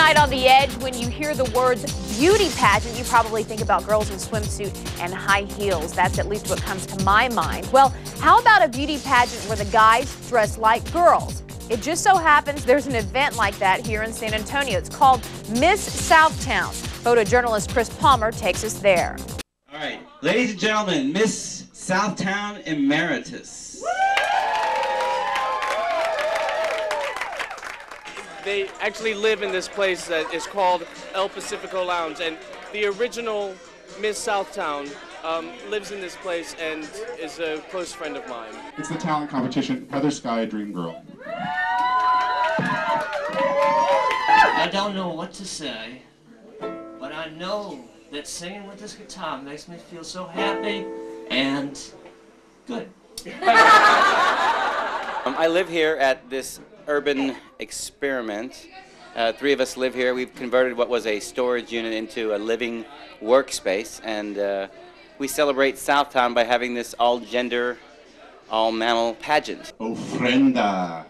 night on the edge, when you hear the words beauty pageant, you probably think about girls in swimsuit and high heels. That's at least what comes to my mind. Well, how about a beauty pageant where the guys dress like girls? It just so happens there's an event like that here in San Antonio. It's called Miss Southtown. Photojournalist Chris Palmer takes us there. All right, ladies and gentlemen, Miss Southtown Emeritus. They actually live in this place that is called El Pacifico Lounge, and the original Miss Southtown um, lives in this place and is a close friend of mine. It's the talent competition, Heather Sky Dream Girl. I don't know what to say, but I know that singing with this guitar makes me feel so happy and good. Um, I live here at this urban experiment. Uh, three of us live here. We've converted what was a storage unit into a living workspace, and uh, we celebrate Southtown by having this all gender, all mammal pageant. Ofrenda.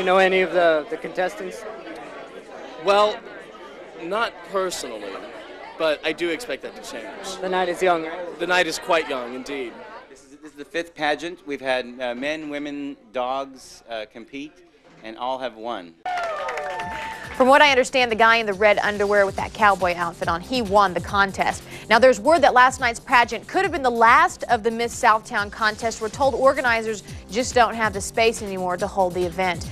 You know any of the, the contestants? Well, not personally, but I do expect that to change. The night is young, right? The night is quite young indeed. This is, this is the fifth pageant. We've had uh, men, women, dogs uh, compete, and all have won. From what I understand, the guy in the red underwear with that cowboy outfit on, he won the contest. Now, there's word that last night's pageant could have been the last of the Miss Southtown contest. We're told organizers just don't have the space anymore to hold the event.